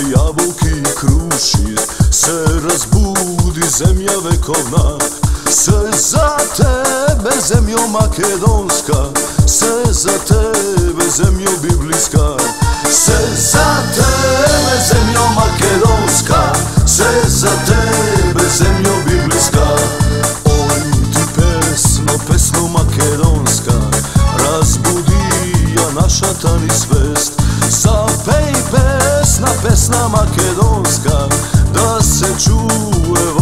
Ovaj jabuki kruši Se razbudi zemlja vekovna Se za tebe zemljo makedonska Se za tebe zemljo biblijska Se za tebe zemljo makedonska Se za tebe zemljo biblijska. Oj ti pesno, pesno makedonska Razbudi ja naša tani pesna, makedonska Da se čuje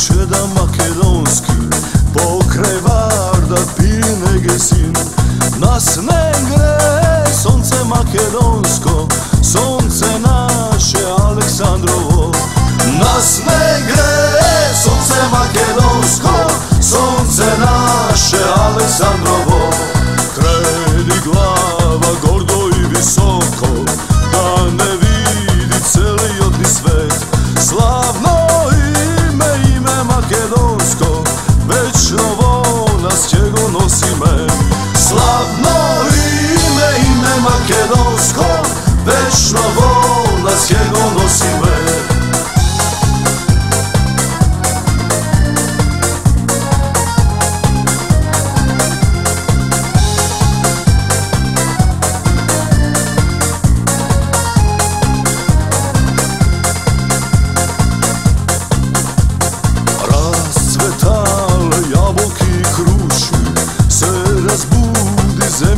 sestri, čeda makedonski Pokraj Varda, pine gesin. Nas ne sonce makedonsko Sonce naše Aleksandrovo. Nas ne gre sonce makedonsko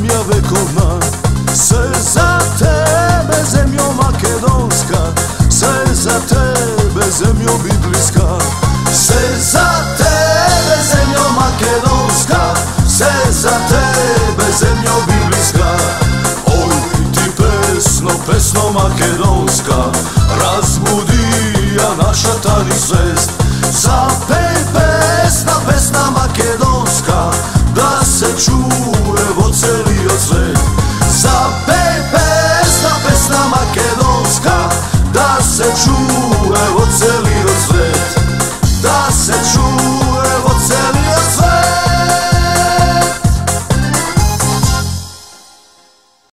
zemlja vekovna Sve za tebe zemljo makedonska Sve za tebe zemljo biblijska. Sve za tebe zemljo makedonska Sve za tebe zemljo biblijska. Oj ti pesno, pesno makedonska. ocelio sve.